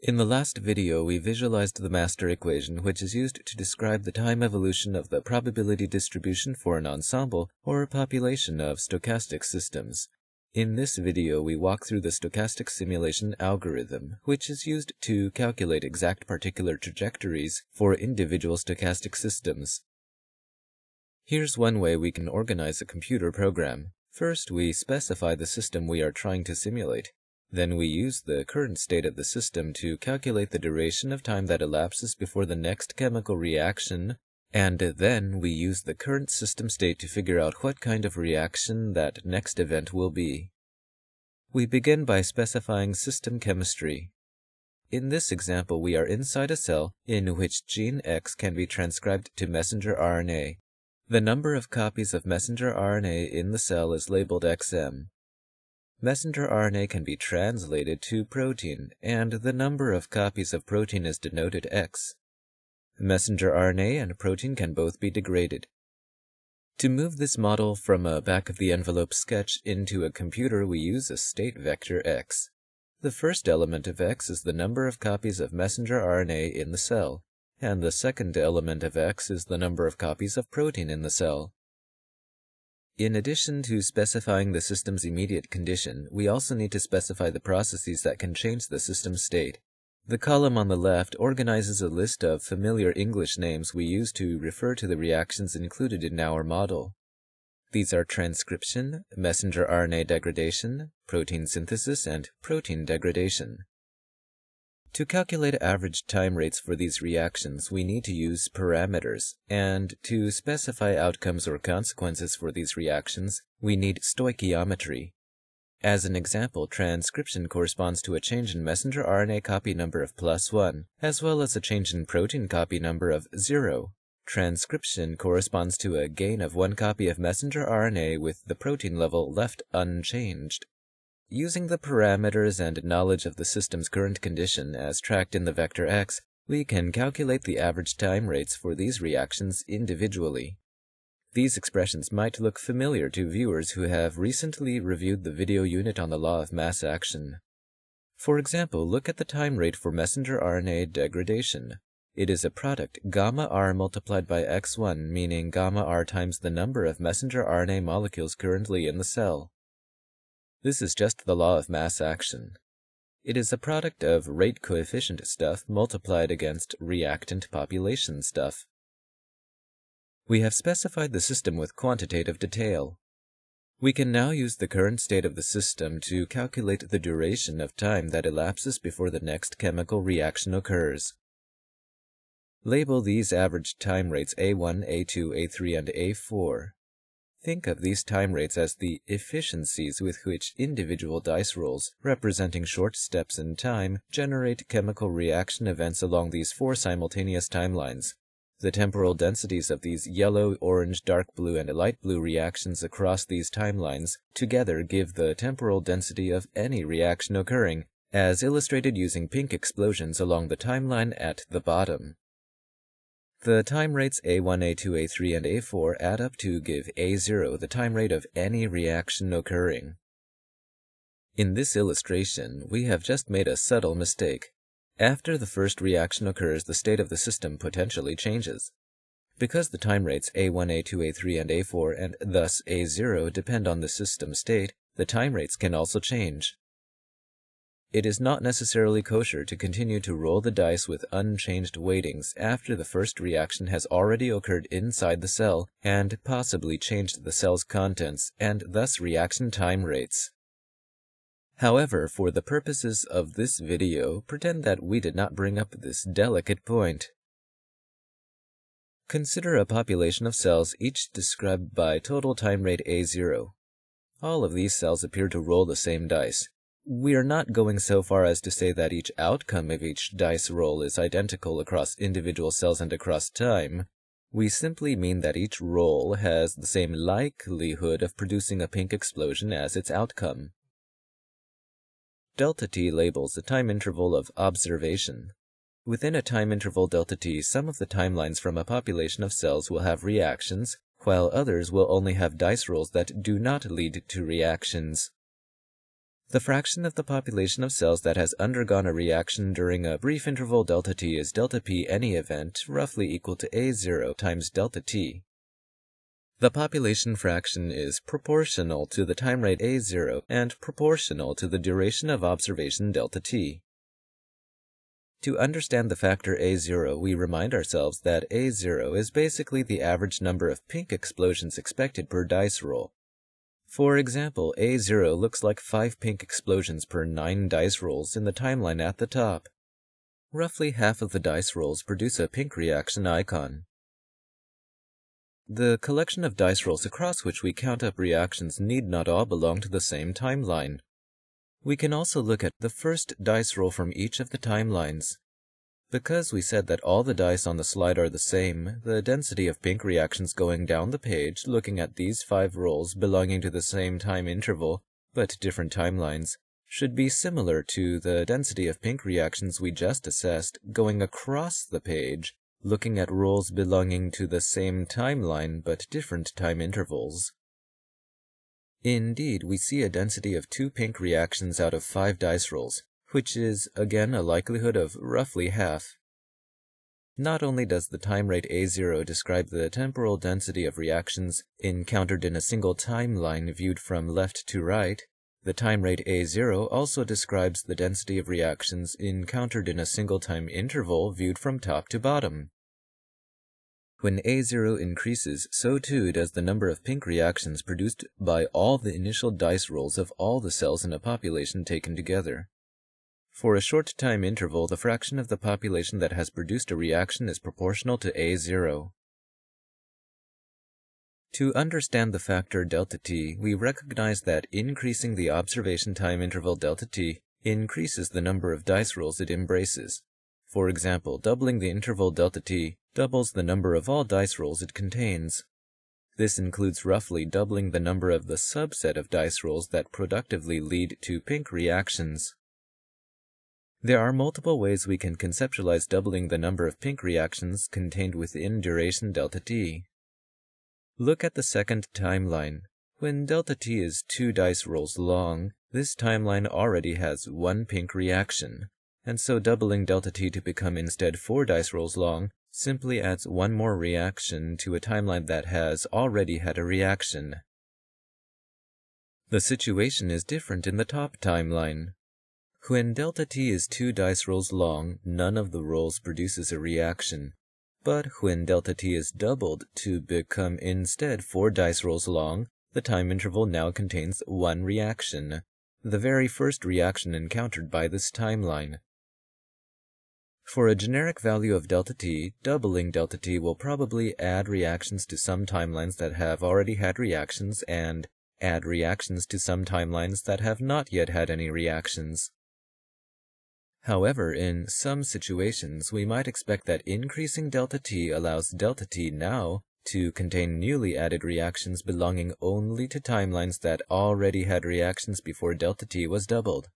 In the last video, we visualized the master equation, which is used to describe the time evolution of the probability distribution for an ensemble or a population of stochastic systems. In this video, we walk through the stochastic simulation algorithm, which is used to calculate exact particular trajectories for individual stochastic systems. Here's one way we can organize a computer program. First, we specify the system we are trying to simulate. Then we use the current state of the system to calculate the duration of time that elapses before the next chemical reaction, and then we use the current system state to figure out what kind of reaction that next event will be. We begin by specifying system chemistry. In this example, we are inside a cell in which gene X can be transcribed to messenger RNA. The number of copies of messenger RNA in the cell is labeled XM. Messenger RNA can be translated to protein, and the number of copies of protein is denoted X. Messenger RNA and protein can both be degraded. To move this model from a back-of-the-envelope sketch into a computer, we use a state vector X. The first element of X is the number of copies of messenger RNA in the cell, and the second element of X is the number of copies of protein in the cell. In addition to specifying the system's immediate condition, we also need to specify the processes that can change the system's state. The column on the left organizes a list of familiar English names we use to refer to the reactions included in our model. These are transcription, messenger RNA degradation, protein synthesis, and protein degradation. To calculate average time rates for these reactions, we need to use parameters, and to specify outcomes or consequences for these reactions, we need stoichiometry. As an example, transcription corresponds to a change in messenger RNA copy number of plus 1, as well as a change in protein copy number of 0. Transcription corresponds to a gain of one copy of messenger RNA with the protein level left unchanged. Using the parameters and knowledge of the system's current condition as tracked in the vector x, we can calculate the average time rates for these reactions individually. These expressions might look familiar to viewers who have recently reviewed the video unit on the law of mass action. For example, look at the time rate for messenger RNA degradation. It is a product gamma r multiplied by x1, meaning gamma r times the number of messenger RNA molecules currently in the cell. This is just the law of mass action. It is a product of rate coefficient stuff multiplied against reactant population stuff. We have specified the system with quantitative detail. We can now use the current state of the system to calculate the duration of time that elapses before the next chemical reaction occurs. Label these average time rates A1, A2, A3, and A4. Think of these time rates as the efficiencies with which individual dice rolls, representing short steps in time, generate chemical reaction events along these four simultaneous timelines. The temporal densities of these yellow, orange, dark blue, and light blue reactions across these timelines together give the temporal density of any reaction occurring, as illustrated using pink explosions along the timeline at the bottom. The time rates A1, A2, A3, and A4 add up to give A0 the time rate of any reaction occurring. In this illustration, we have just made a subtle mistake. After the first reaction occurs, the state of the system potentially changes. Because the time rates A1, A2, A3, and A4, and thus A0 depend on the system state, the time rates can also change. It is not necessarily kosher to continue to roll the dice with unchanged weightings after the first reaction has already occurred inside the cell and possibly changed the cell's contents and thus reaction time rates. However, for the purposes of this video, pretend that we did not bring up this delicate point. Consider a population of cells each described by total time rate A0. All of these cells appear to roll the same dice, we are not going so far as to say that each outcome of each dice roll is identical across individual cells and across time. We simply mean that each roll has the same likelihood of producing a pink explosion as its outcome. Delta t labels a time interval of observation. Within a time interval delta t, some of the timelines from a population of cells will have reactions, while others will only have dice rolls that do not lead to reactions. The fraction of the population of cells that has undergone a reaction during a brief interval delta t is delta p any event roughly equal to a0 times delta t. The population fraction is proportional to the time rate a0 and proportional to the duration of observation delta t. To understand the factor a0, we remind ourselves that a0 is basically the average number of pink explosions expected per dice roll. For example, A0 looks like 5 pink explosions per 9 dice rolls in the timeline at the top. Roughly half of the dice rolls produce a pink reaction icon. The collection of dice rolls across which we count up reactions need not all belong to the same timeline. We can also look at the first dice roll from each of the timelines. Because we said that all the dice on the slide are the same, the density of pink reactions going down the page looking at these five rolls belonging to the same time interval, but different timelines, should be similar to the density of pink reactions we just assessed going across the page, looking at rolls belonging to the same timeline but different time intervals. Indeed, we see a density of two pink reactions out of five dice rolls, which is again a likelihood of roughly half. Not only does the time rate A0 describe the temporal density of reactions encountered in a single timeline viewed from left to right, the time rate A0 also describes the density of reactions encountered in a single time interval viewed from top to bottom. When A0 increases, so too does the number of pink reactions produced by all the initial dice rolls of all the cells in a population taken together. For a short time interval, the fraction of the population that has produced a reaction is proportional to A0. To understand the factor delta t, we recognize that increasing the observation time interval delta t increases the number of dice rolls it embraces. For example, doubling the interval delta t doubles the number of all dice rolls it contains. This includes roughly doubling the number of the subset of dice rolls that productively lead to pink reactions. There are multiple ways we can conceptualize doubling the number of pink reactions contained within duration delta t. Look at the second timeline. When delta t is two dice rolls long, this timeline already has one pink reaction, and so doubling delta t to become instead four dice rolls long simply adds one more reaction to a timeline that has already had a reaction. The situation is different in the top timeline. When delta t is two dice rolls long, none of the rolls produces a reaction. But when delta t is doubled to become instead four dice rolls long, the time interval now contains one reaction, the very first reaction encountered by this timeline. For a generic value of delta t, doubling delta t will probably add reactions to some timelines that have already had reactions and add reactions to some timelines that have not yet had any reactions. However, in some situations, we might expect that increasing delta t allows delta t now to contain newly added reactions belonging only to timelines that already had reactions before delta t was doubled.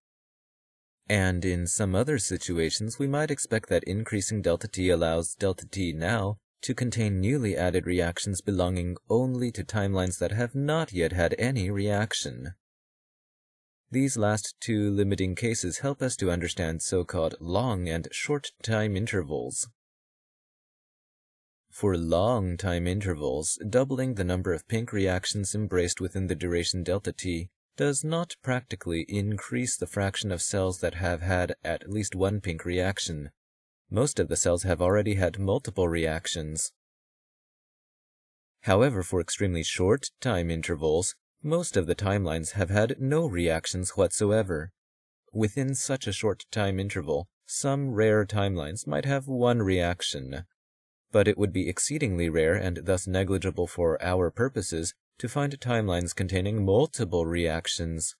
And in some other situations, we might expect that increasing delta t allows delta t now to contain newly added reactions belonging only to timelines that have not yet had any reaction. These last two limiting cases help us to understand so-called long and short time intervals. For long time intervals, doubling the number of pink reactions embraced within the duration delta t does not practically increase the fraction of cells that have had at least one pink reaction. Most of the cells have already had multiple reactions. However, for extremely short time intervals, most of the timelines have had no reactions whatsoever. Within such a short time interval, some rare timelines might have one reaction, but it would be exceedingly rare and thus negligible for our purposes to find timelines containing multiple reactions.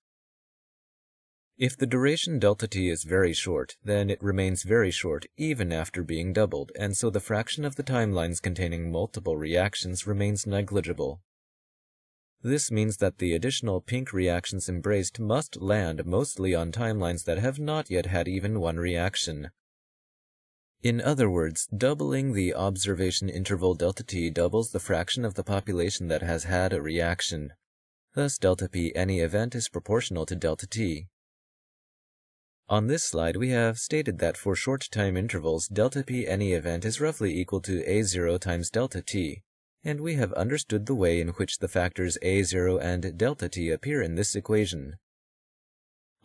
If the duration delta t is very short, then it remains very short even after being doubled, and so the fraction of the timelines containing multiple reactions remains negligible. This means that the additional pink reactions embraced must land mostly on timelines that have not yet had even one reaction. In other words, doubling the observation interval delta t doubles the fraction of the population that has had a reaction. Thus delta p any event is proportional to delta t. On this slide, we have stated that for short time intervals, delta p any event is roughly equal to a0 times delta t, and we have understood the way in which the factors a0 and delta t appear in this equation.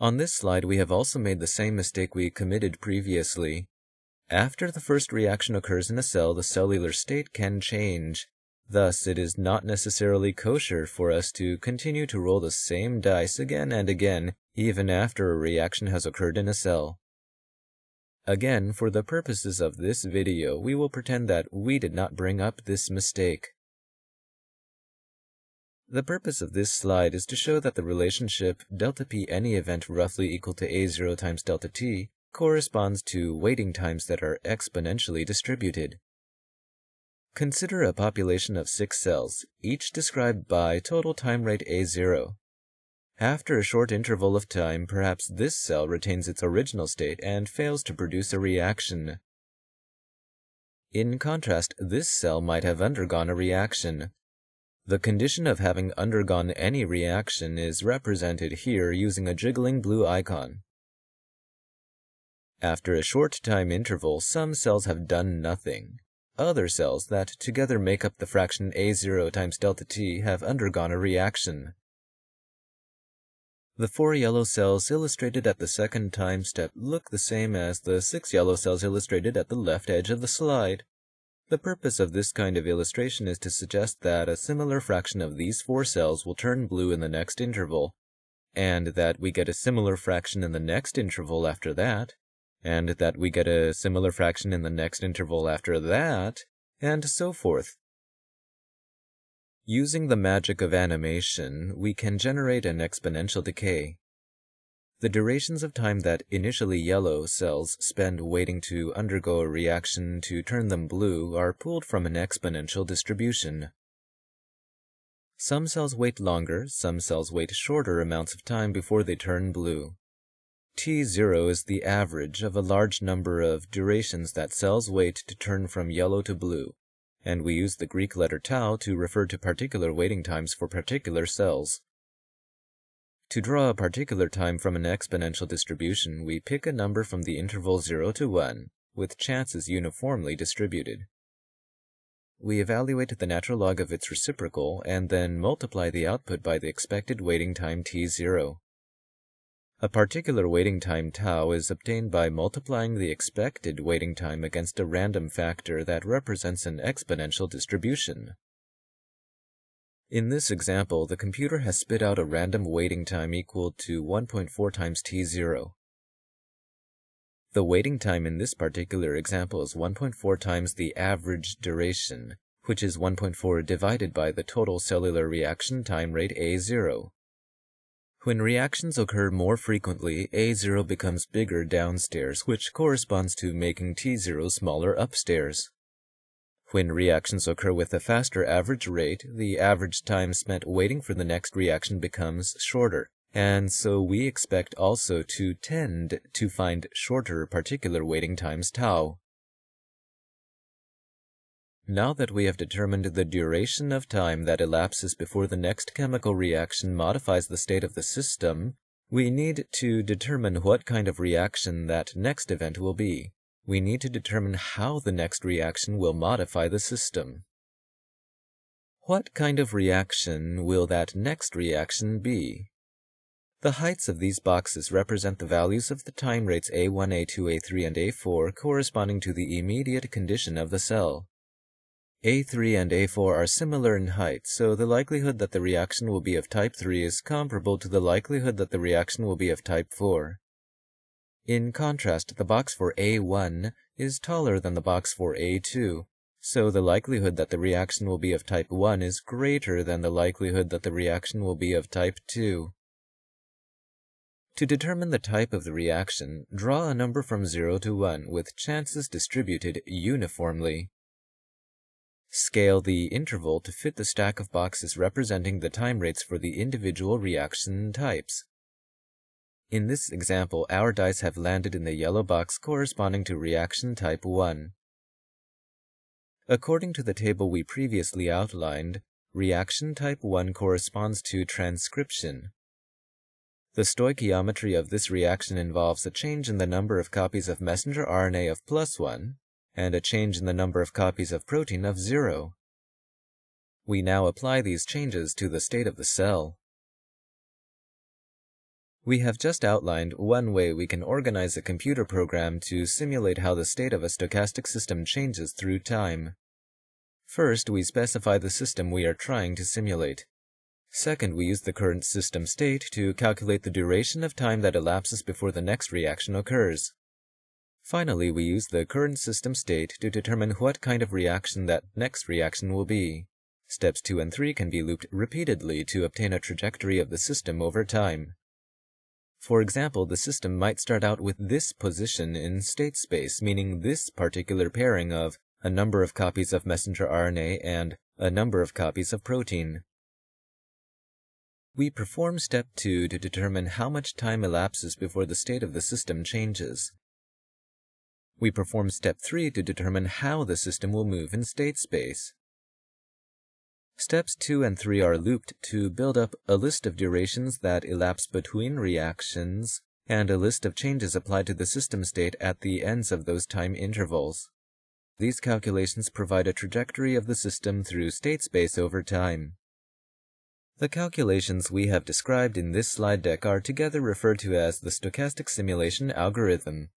On this slide, we have also made the same mistake we committed previously. After the first reaction occurs in a cell, the cellular state can change. Thus, it is not necessarily kosher for us to continue to roll the same dice again and again, even after a reaction has occurred in a cell. Again, for the purposes of this video, we will pretend that we did not bring up this mistake. The purpose of this slide is to show that the relationship delta p any event roughly equal to a0 times delta t corresponds to waiting times that are exponentially distributed. Consider a population of six cells, each described by total time rate A0. After a short interval of time, perhaps this cell retains its original state and fails to produce a reaction. In contrast, this cell might have undergone a reaction. The condition of having undergone any reaction is represented here using a jiggling blue icon. After a short time interval, some cells have done nothing. Other cells that together make up the fraction A0 times delta t have undergone a reaction. The four yellow cells illustrated at the second time step look the same as the six yellow cells illustrated at the left edge of the slide. The purpose of this kind of illustration is to suggest that a similar fraction of these four cells will turn blue in the next interval, and that we get a similar fraction in the next interval after that, and that we get a similar fraction in the next interval after that, and so forth. Using the magic of animation, we can generate an exponential decay. The durations of time that initially yellow cells spend waiting to undergo a reaction to turn them blue are pulled from an exponential distribution. Some cells wait longer, some cells wait shorter amounts of time before they turn blue. T0 is the average of a large number of durations that cells wait to turn from yellow to blue, and we use the Greek letter tau to refer to particular waiting times for particular cells. To draw a particular time from an exponential distribution, we pick a number from the interval 0 to 1, with chances uniformly distributed. We evaluate the natural log of its reciprocal and then multiply the output by the expected waiting time t0. A particular waiting time tau is obtained by multiplying the expected waiting time against a random factor that represents an exponential distribution. In this example, the computer has spit out a random waiting time equal to 1.4 times t0. The waiting time in this particular example is 1.4 times the average duration, which is 1.4 divided by the total cellular reaction time rate A0. When reactions occur more frequently, A0 becomes bigger downstairs, which corresponds to making T0 smaller upstairs. When reactions occur with a faster average rate, the average time spent waiting for the next reaction becomes shorter, and so we expect also to tend to find shorter particular waiting times tau. Now that we have determined the duration of time that elapses before the next chemical reaction modifies the state of the system, we need to determine what kind of reaction that next event will be. We need to determine how the next reaction will modify the system. What kind of reaction will that next reaction be? The heights of these boxes represent the values of the time rates A1, A2, A3, and A4 corresponding to the immediate condition of the cell. A3 and A4 are similar in height, so the likelihood that the reaction will be of type 3 is comparable to the likelihood that the reaction will be of type 4. In contrast, the box for A1 is taller than the box for A2, so the likelihood that the reaction will be of type 1 is greater than the likelihood that the reaction will be of type 2. To determine the type of the reaction, draw a number from 0 to 1 with chances distributed uniformly. Scale the interval to fit the stack of boxes representing the time rates for the individual reaction types. In this example, our dice have landed in the yellow box corresponding to reaction type 1. According to the table we previously outlined, reaction type 1 corresponds to transcription. The stoichiometry of this reaction involves a change in the number of copies of messenger RNA of plus 1 and a change in the number of copies of protein of 0. We now apply these changes to the state of the cell. We have just outlined one way we can organize a computer program to simulate how the state of a stochastic system changes through time. First, we specify the system we are trying to simulate. Second, we use the current system state to calculate the duration of time that elapses before the next reaction occurs. Finally, we use the current system state to determine what kind of reaction that next reaction will be. Steps 2 and 3 can be looped repeatedly to obtain a trajectory of the system over time. For example, the system might start out with this position in state space, meaning this particular pairing of a number of copies of messenger RNA and a number of copies of protein. We perform step 2 to determine how much time elapses before the state of the system changes. We perform step 3 to determine how the system will move in state space. Steps 2 and 3 are looped to build up a list of durations that elapse between reactions and a list of changes applied to the system state at the ends of those time intervals. These calculations provide a trajectory of the system through state space over time. The calculations we have described in this slide deck are together referred to as the stochastic simulation algorithm.